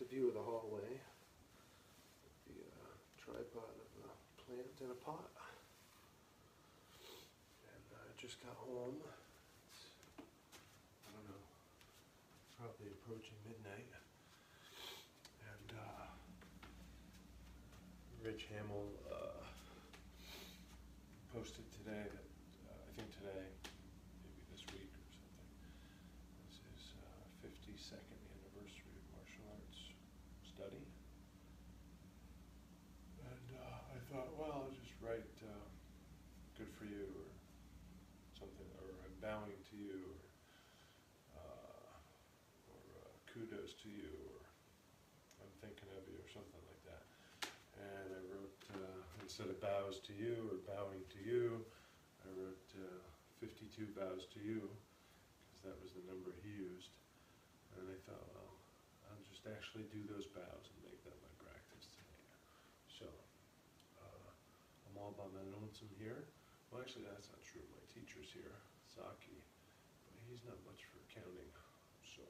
a view of the hallway. The uh, tripod of a plant in a pot. And I just got home. It's, I don't know, probably approaching midnight. And uh, Rich Hamel uh, posted today that, uh, I think today, maybe this week or something, this is uh, 52nd study. And uh, I thought, well, I'll just write uh, good for you or something, or I'm bowing to you, or, uh, or uh, kudos to you, or I'm thinking of you, or something like that. And I wrote, uh, instead of bows to you or bowing to you, I wrote uh, 52 bows to you, because that was the number he used. And I thought, well, I'll actually do those bows and make that my practice today. So, uh, I'm all by my lonesome here. Well, actually, that's not true. My teacher's here, Saki, but he's not much for counting, so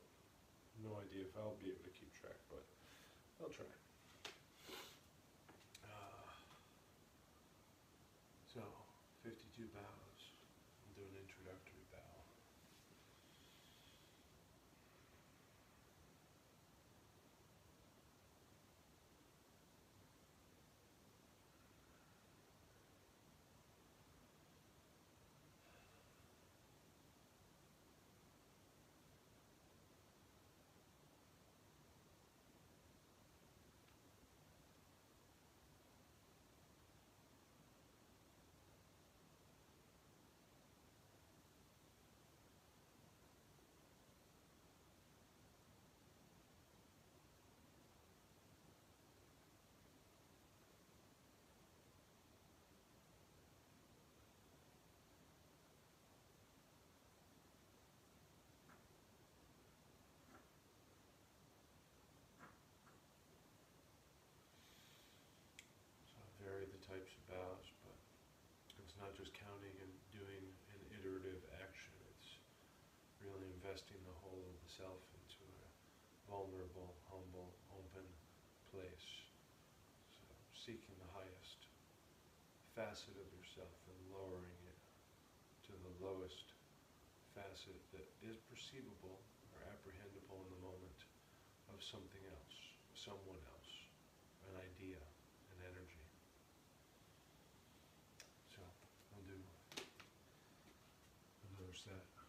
no idea if I'll be able to keep track, but I'll try. Uh, so, 52 bows. I'll do an introductory bow. So I vary the types of bows, but it's not just counting and doing an iterative action. It's really investing the into a vulnerable, humble, open place. So seeking the highest facet of yourself and lowering it to the lowest facet that is perceivable or apprehendable in the moment of something else, someone else, an idea, an energy. So I'll do another set.